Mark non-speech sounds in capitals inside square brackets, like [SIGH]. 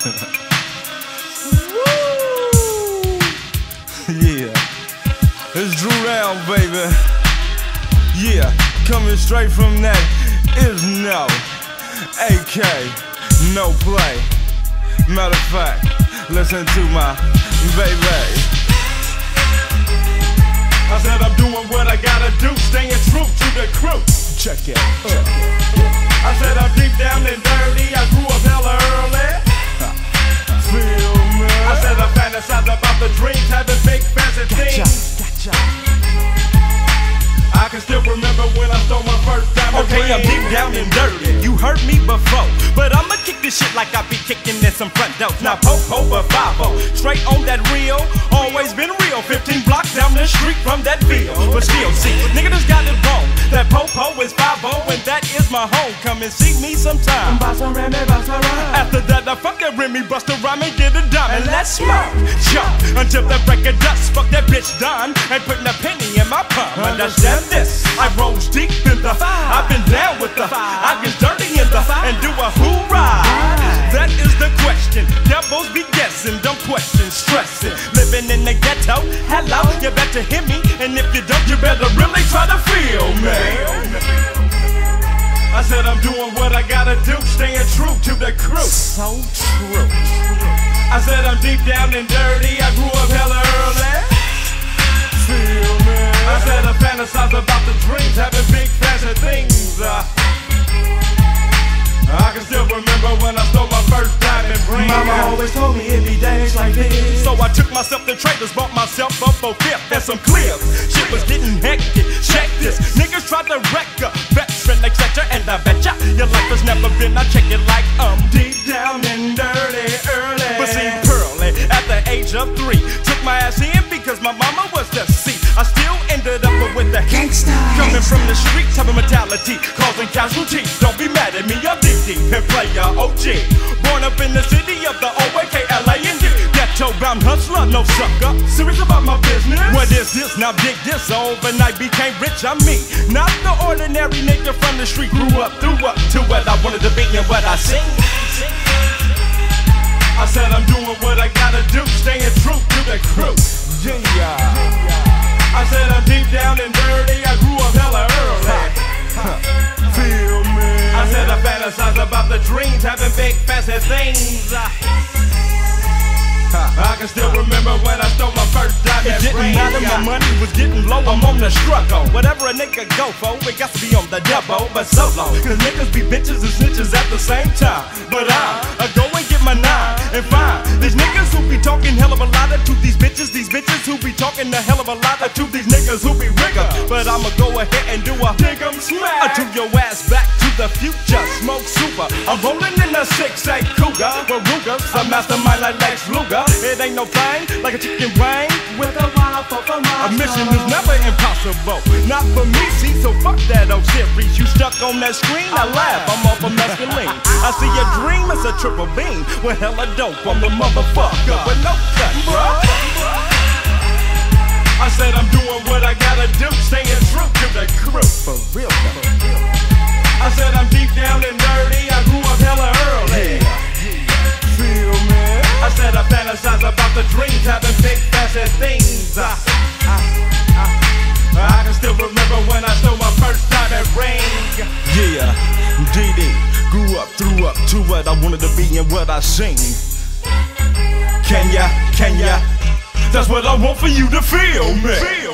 [LAUGHS] yeah. It's Dru Down, baby. Yeah, coming straight from that is no AK, no play. Matter of fact, listen to my baby. I said I'm doing what I gotta do, staying true to the crew. Check it. I said I'm deep down and dirty. Down and dirty. You heard me before, but I'ma kick this shit like I be kicking in some front doors. Now poke over five straight on that real. Always been real. 15 blocks down the street from that field. But still, see, nigga just got it wrong. That popo is 5 and that is my home. Come and see me sometime. After that, I fuck that Remy, bust a rhyme and let's smoke, jump until the break of dust. Fuck that bitch done. and putting a penny in my palm. Understand this? I rose deep in the. fire. I've been down with the. fire. I get dirty in the. fire And do a hoorah. That is the question. Devils be guessing, dumb questions, stressing. Living in the ghetto. Hello, you better hear me. And if you don't, you better really try to feel me. I said I'm doing what I gotta do, staying true to the crew. So true. I said I'm deep down and dirty. I grew up hella early. Feel me? I said I fantasize about the dreams, having big fancy things. Uh, I can still remember when I stole my first diamond ring. Mama always told me it'd be days like this. So I took myself to traders, bought myself up for fifth and some clears. Shit was getting hectic. Check this. Niggas tried to wreck a veteran, etc. And I betcha your life has never been. a I three, took my ass in because my mama was the C. I still ended up with the gangsta. Coming from the streets, have a mentality, causing casualties. Don't be mad at me, I'm deep and player OG. Born up in the city of the OAK, LA and D. Ghetto bound hustler, no sucker. Serious about my business. What is this? Now dig this. Overnight became rich, I'm me. Not the ordinary nigga from the street. Grew up, threw up to what I wanted to be and what I sing. I said I'm doing what I gotta do, staying true to the crew. Yeah. I said I'm deep down and dirty. I grew up hella early. Feel me? I said I fantasize about the dreams, having big fancy things. I can still remember when I stole my first It diamond didn't ring. matter, my money was getting low, I'm on the struggle. Whatever a nigga go for, it got to be on the double, but so long. Cause niggas be bitches and snitches at the same time. But I, I go and get my nine and find these niggas who be talking hell of a lot to these bitches, these bitches who be talking a hell of a lot to these niggas who be rigger. But I'ma go ahead and do a 'em smack to your ass back to the future. Smoke super. I'm rolling in a 6-8 Cougar with Rugers. A mastermind like Lex Luger. It ain't no thing like a chicken Not for me, see, so fuck that old series. You stuck on that screen, I laugh, I'm off of mescaline. I see your dream is a triple beam. With hella dope, I'm the motherfucker with no cut, bro. I said I'm doing what I gotta do, staying true to the crew. For real, though. I said I'm deep down and dirty. I grew up hella early. Feel me? I said I fantasize about the dreams, having big fancy things. I, wanted to be and what I sing. Can ya? Can ya? That's what I want for you to feel me.